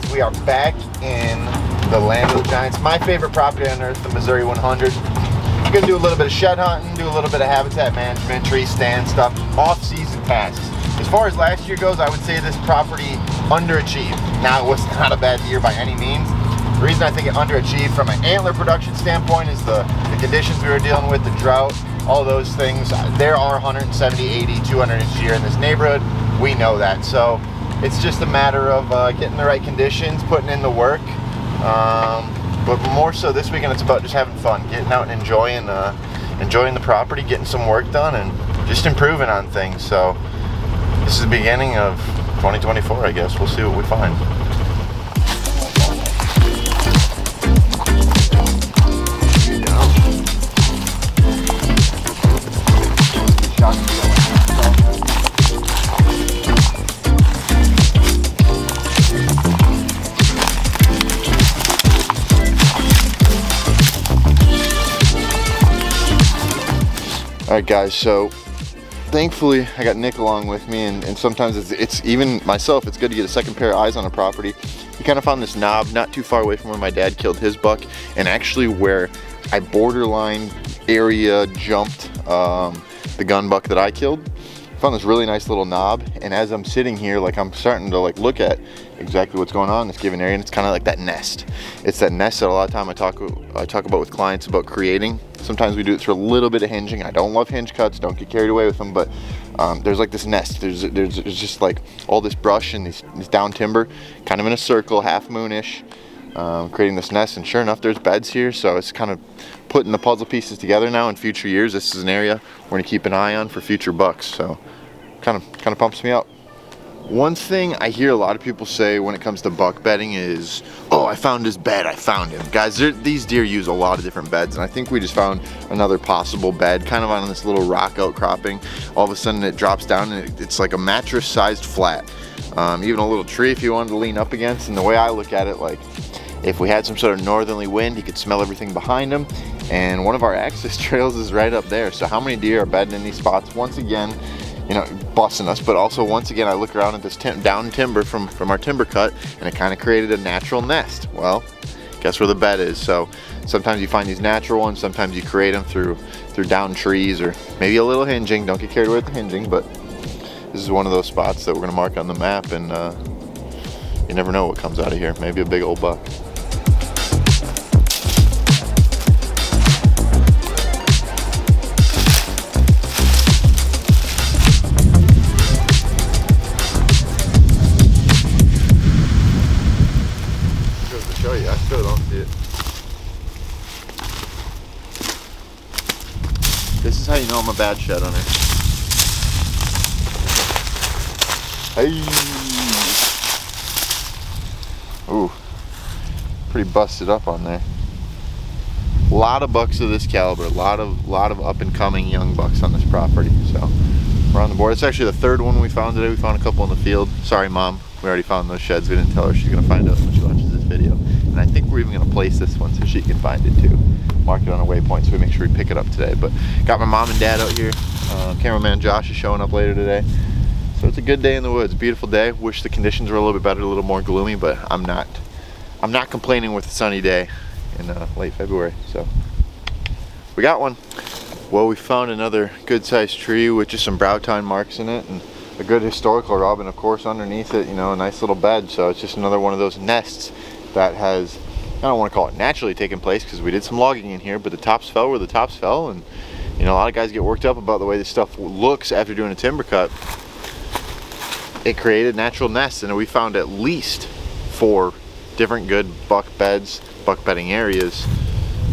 guys, we are back in the land of the Giants. My favorite property on earth, the Missouri 100. We're gonna do a little bit of shed hunting, do a little bit of habitat management, tree stand stuff, off-season tasks. As far as last year goes, I would say this property underachieved. Now, it was not a bad year by any means. The reason I think it underachieved from an antler production standpoint is the, the conditions we were dealing with, the drought, all those things. There are 170, 80, 200 inch year in this neighborhood. We know that. So it's just a matter of uh, getting the right conditions, putting in the work. Um, but more so this weekend, it's about just having fun, getting out and enjoying, uh, enjoying the property, getting some work done, and just improving on things. So this is the beginning of 2024, I guess. We'll see what we find. Right, guys, so thankfully I got Nick along with me and, and sometimes it's, it's, even myself, it's good to get a second pair of eyes on a property. We kind of found this knob not too far away from where my dad killed his buck and actually where I borderline area jumped um, the gun buck that I killed found this really nice little knob and as I'm sitting here like I'm starting to like look at exactly what's going on in this given area and it's kind of like that nest. It's that nest that a lot of time I talk I talk about with clients about creating. Sometimes we do it through a little bit of hinging I don't love hinge cuts don't get carried away with them but um, there's like this nest. There's, there's there's just like all this brush and these, these down timber kind of in a circle half moonish um, creating this nest and sure enough there's beds here so it's kind of putting the puzzle pieces together now in future years. This is an area we're to keep an eye on for future bucks so kind of kind of pumps me up one thing I hear a lot of people say when it comes to buck bedding is, oh, I found his bed, I found him. Guys, these deer use a lot of different beds, and I think we just found another possible bed, kind of on this little rock outcropping. All of a sudden it drops down and it, it's like a mattress-sized flat. Um, even a little tree if you wanted to lean up against, and the way I look at it, like, if we had some sort of northerly wind, he could smell everything behind him. And one of our access trails is right up there. So how many deer are bedding in these spots? Once again, you know, busting us. But also, once again, I look around at this tim down timber from, from our timber cut, and it kind of created a natural nest. Well, guess where the bed is. So sometimes you find these natural ones, sometimes you create them through through down trees or maybe a little hinging. Don't get carried away with the hinging, but this is one of those spots that we're gonna mark on the map and uh, you never know what comes out of here. Maybe a big old buck. A bad shed hunter. Hey. Ooh, pretty busted up on there. A lot of bucks of this caliber, a lot of lot of up and coming young bucks on this property. So we're on the board. It's actually the third one we found today. We found a couple in the field. Sorry, mom. We already found those sheds. We didn't tell her she's gonna find out when she watches this video. And I think we're even gonna place this one so she can find it too mark it on a waypoint so we make sure we pick it up today. But got my mom and dad out here. Uh, cameraman Josh is showing up later today. So it's a good day in the woods, beautiful day. Wish the conditions were a little bit better, a little more gloomy, but I'm not, I'm not complaining with a sunny day in uh, late February. So we got one. Well, we found another good sized tree with just some brow tine marks in it and a good historical robin, of course, underneath it, you know, a nice little bed. So it's just another one of those nests that has I don't want to call it naturally taking place because we did some logging in here, but the tops fell where the tops fell. And, you know, a lot of guys get worked up about the way this stuff looks after doing a timber cut. It created natural nests and we found at least four different good buck beds, buck bedding areas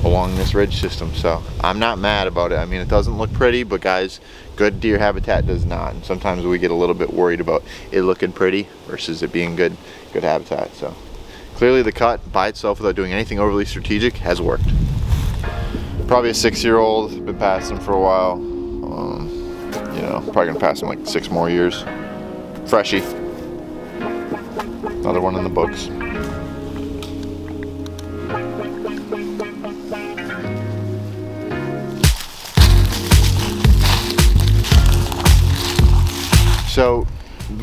along this ridge system. So I'm not mad about it. I mean, it doesn't look pretty, but guys, good deer habitat does not. And sometimes we get a little bit worried about it looking pretty versus it being good, good habitat. So Clearly the cut by itself without doing anything overly strategic has worked. Probably a six-year-old, been passing for a while. Um, you know, probably gonna pass him like six more years. Freshie. Another one in the books.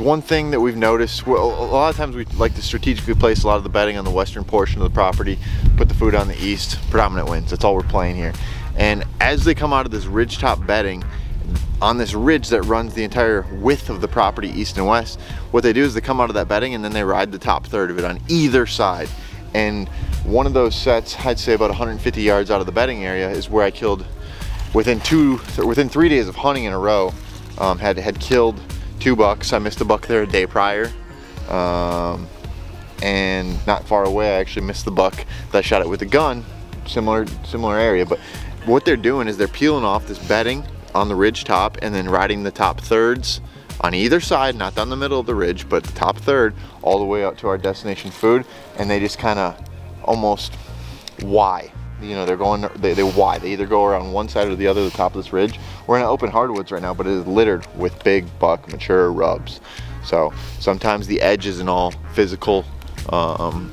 One thing that we've noticed, well, a lot of times we like to strategically place a lot of the bedding on the western portion of the property, put the food on the east, predominant winds, that's all we're playing here. And as they come out of this ridge top bedding, on this ridge that runs the entire width of the property east and west, what they do is they come out of that bedding and then they ride the top third of it on either side. And one of those sets, I'd say about 150 yards out of the bedding area is where I killed within two, within three days of hunting in a row, um, had, had killed two bucks. I missed a buck there a day prior. Um, and not far away, I actually missed the buck that I shot it with a gun, similar, similar area. But what they're doing is they're peeling off this bedding on the ridge top and then riding the top thirds on either side, not down the middle of the ridge, but the top third, all the way out to our destination food. And they just kind of almost why. You know, they're going, they, they why. They either go around one side or the other, the top of this ridge. We're in open hardwoods right now, but it is littered with big buck mature rubs. So sometimes the edge isn't all physical um,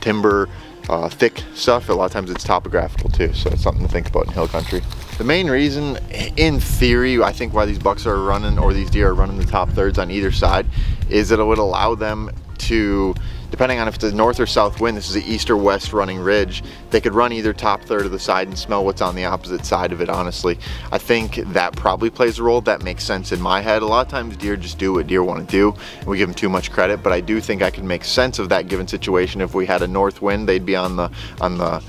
timber, uh, thick stuff. A lot of times it's topographical too. So it's something to think about in hill country. The main reason, in theory, I think why these bucks are running or these deer are running the top thirds on either side is that it would allow them to, depending on if it's a north or south wind, this is an east or west running ridge, they could run either top third of the side and smell what's on the opposite side of it, honestly. I think that probably plays a role. That makes sense in my head. A lot of times deer just do what deer want to do, and we give them too much credit, but I do think I can make sense of that given situation. If we had a north wind, they'd be on the, on the,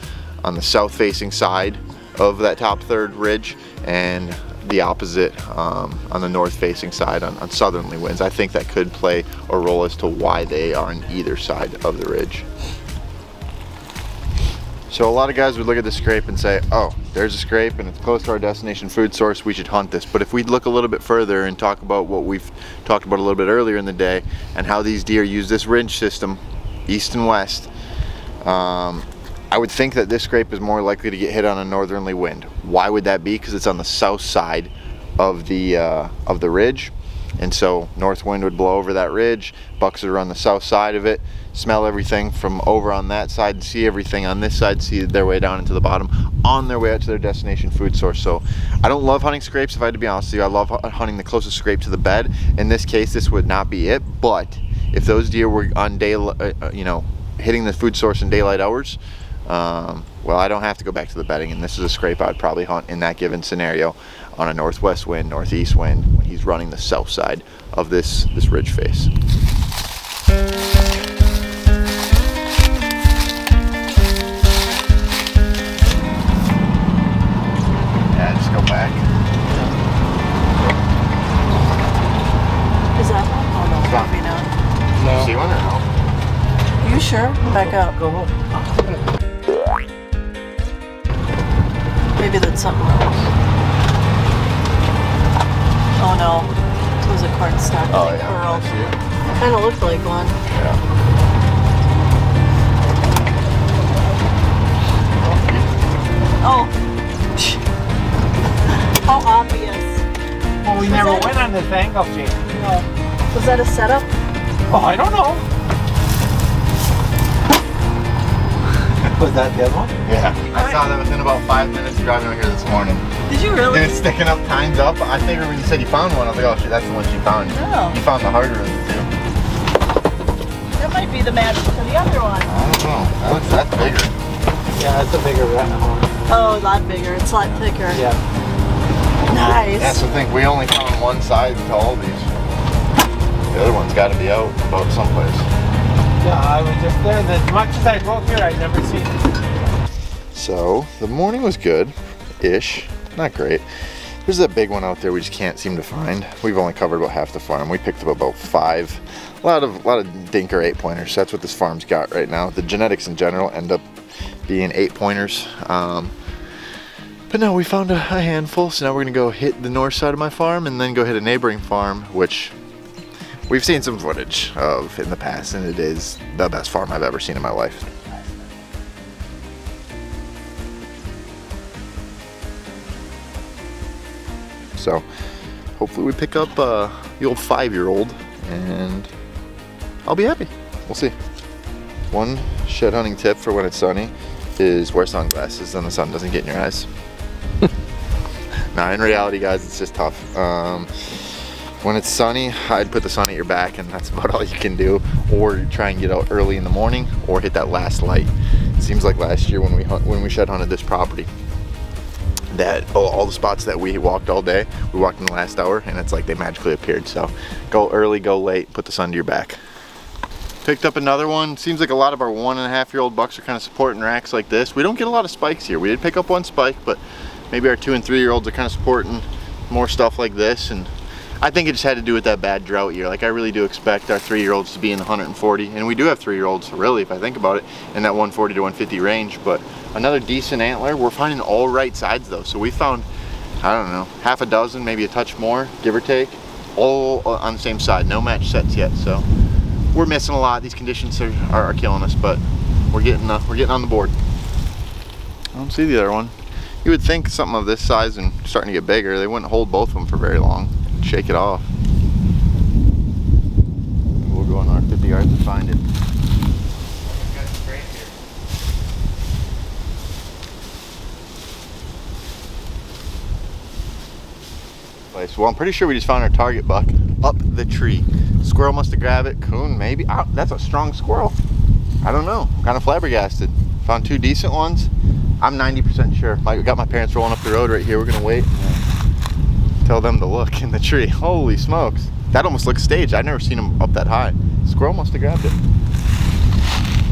on the south facing side of that top third ridge and the opposite um, on the north facing side on, on, southerly winds. I think that could play a role as to why they are on either side of the ridge. So a lot of guys would look at the scrape and say, oh, there's a scrape and it's close to our destination food source, we should hunt this. But if we look a little bit further and talk about what we've talked about a little bit earlier in the day and how these deer use this ridge system, east and west, um, I would think that this scrape is more likely to get hit on a northerly wind. Why would that be? Because it's on the south side of the uh, of the ridge, and so north wind would blow over that ridge. Bucks are on the south side of it, smell everything from over on that side, see everything on this side, see their way down into the bottom, on their way out to their destination food source. So I don't love hunting scrapes. If I had to be honest with you, I love hunting the closest scrape to the bed. In this case, this would not be it, but if those deer were on day, uh, uh, you know, hitting the food source in daylight hours, um, well, I don't have to go back to the bedding, and this is a scrape I'd probably hunt in that given scenario on a northwest wind, northeast wind, when he's running the south side of this, this ridge face. No. It was a corn stalk. Oh yeah. Curl. Kind of looked like one. Yeah. Oh. How obvious. Well, we Was never that- went on this angle sheet. No. Was that a setup? Oh, I don't know. Was that the other one? Yeah. I saw that within about five minutes driving over here this morning. Did you It really? was sticking up, times up. I figured when you said you found one, I was like, oh shit, that's the one she found. Oh. You found the harder of the two. That might be the match to the other one. I don't know. That looks, that's bigger. Yeah, that's a bigger rat horn. Oh, a lot bigger. It's a lot thicker. Yeah. Nice. That's the thing. We only found one side to all these. The other one's got to be out about someplace. Yeah, I was just there. As much as I drove here, I'd never seen it. So the morning was good-ish. Not great. There's that big one out there we just can't seem to find. We've only covered about half the farm. We picked up about five. A lot of a lot of dinker eight pointers. That's what this farm's got right now. The genetics in general end up being eight pointers. Um, but no, we found a, a handful. So now we're gonna go hit the north side of my farm and then go hit a neighboring farm, which we've seen some footage of in the past, and it is the best farm I've ever seen in my life. So hopefully we pick up uh, the old five-year-old and I'll be happy. We'll see. One shed hunting tip for when it's sunny is wear sunglasses then the sun doesn't get in your eyes. now in reality guys it's just tough. Um, When it's sunny, I'd put the sun at your back and that's about all you can do. Or try and get out early in the morning or hit that last light. It seems like last year when we hunt, when we shed hunted this property, that all, all the spots that we walked all day, we walked in the last hour and it's like they magically appeared. So go early, go late, put the sun to your back. Picked up another one. Seems like a lot of our one and a half year old bucks are kind of supporting racks like this. We don't get a lot of spikes here. We did pick up one spike, but maybe our two and three year olds are kind of supporting more stuff like this. And I think it just had to do with that bad drought year. Like I really do expect our three year olds to be in the 140. And we do have three year olds really, if I think about it, in that 140 to 150 range. But another decent antler. We're finding all right sides though. So we found, I don't know, half a dozen, maybe a touch more, give or take, all on the same side. No match sets yet. So we're missing a lot. These conditions are, are, are killing us, but we're getting uh, we're getting on the board. I don't see the other one. You would think something of this size and starting to get bigger, they wouldn't hold both of them for very long. Shake it off. We'll go on our 50 yards and find it. Place. Well, I'm pretty sure we just found our target buck up the tree. Squirrel must have grabbed it. Coon, maybe. Oh, that's a strong squirrel. I don't know. Kind of flabbergasted. Found two decent ones. I'm 90% sure. I got my parents rolling up the road right here. We're gonna wait. Tell them to look in the tree. Holy smokes. That almost looks staged. I've never seen them up that high. Squirrel must have grabbed it.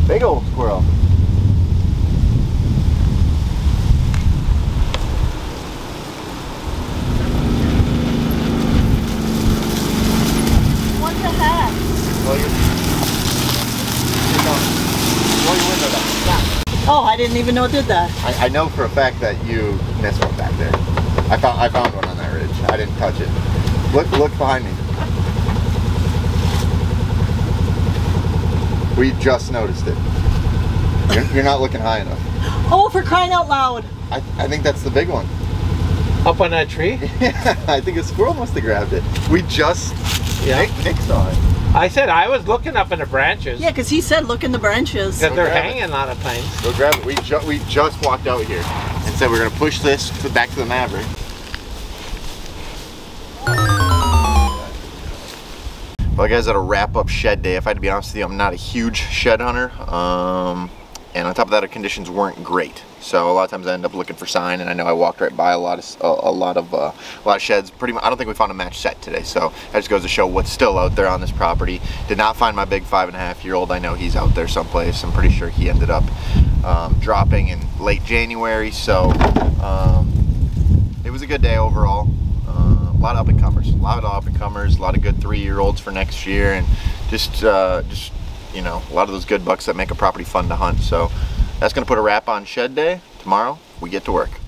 Big old squirrel. What the heck? Roll your, roll your window down. Oh, I didn't even know it did that. I, I know for a fact that you missed one back there. I found I found one on that ridge. I didn't touch it. Look look behind me. We just noticed it. You're, you're not looking high enough. Oh, for crying out loud. I, I think that's the big one. Up on that tree? Yeah, I think a squirrel must have grabbed it. We just Yeah. Nick, Nick saw it. I said I was looking up in the branches. Yeah, because he said look in the branches. Because they're grab it. hanging a lot of times. Go grab it. We just we just walked out here and said we're gonna push this back to the Maverick. Well, guys, that'll wrap up shed day. If I had to be honest with you, I'm not a huge shed hunter. Um, and on top of that, our conditions weren't great. So a lot of times I end up looking for sign, and I know I walked right by a lot of a, a lot of uh, a lot of sheds. Pretty much, I don't think we found a match set today. So that just goes to show what's still out there on this property. Did not find my big five and a half year old. I know he's out there someplace. I'm pretty sure he ended up um, dropping in late January. So um, it was a good day overall. Uh, a lot of up and comers, a lot of up and comers, for next year, and just uh, just you know a lot of those good bucks that make a property fun to hunt. So that's gonna put a wrap on shed day. Tomorrow we get to work.